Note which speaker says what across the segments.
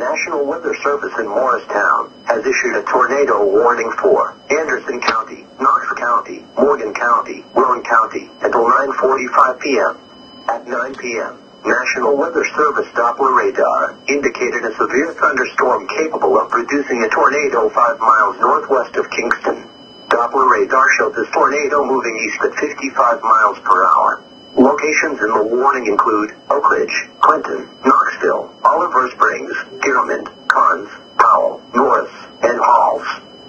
Speaker 1: National Weather Service in Morristown has issued a tornado warning for Anderson County, Knox County, Morgan County, Roane County until 9.45 p.m. At 9 p.m., National Weather Service Doppler radar indicated a severe thunderstorm capable of producing a tornado 5 miles northwest of Kingston. Doppler radar showed this tornado moving east at 55 miles per hour. Locations in the warning include Oak Ridge, Clinton, Knoxville, Oliver Springs, Dearmond, Karns, Powell, Norris, and Halls.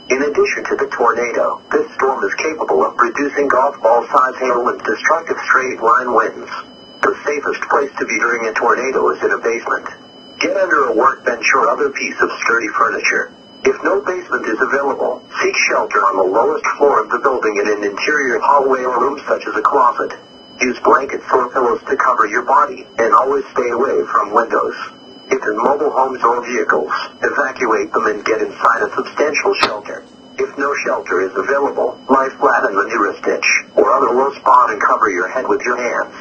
Speaker 1: In addition to the tornado, this storm is capable of producing golf ball size hail and destructive straight line winds. The safest place to be during a tornado is in a basement. Get under a workbench or other piece of sturdy furniture. If no basement is available, seek shelter on the lowest floor of the building in an interior hallway or room such as a closet. Use blankets or pillows to cover your body, and always stay away from windows. If in mobile homes or vehicles, evacuate them and get inside a substantial shelter. If no shelter is available, lie flat in the nearest ditch or other low spot and cover your head with your hands.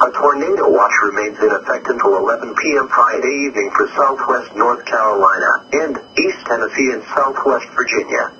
Speaker 1: A tornado watch remains in effect until 11 p.m. Friday evening for southwest North Carolina and East Tennessee and southwest Virginia.